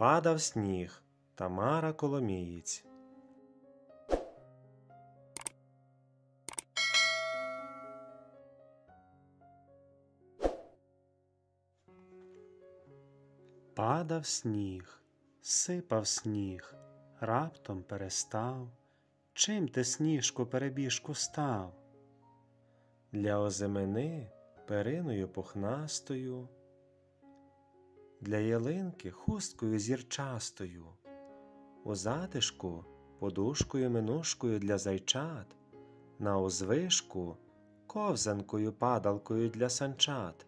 Падав сніг, Тамара Коломієць. Падав сніг, сипав сніг, раптом перестав. Чим ти, сніжку, перебіжку став? Для озимини периною пухнастою, для ялинки хусткою зірчастою, у затишку подушкою минушкою для зайчат, на узвишку ковзанкою падалкою для санчат.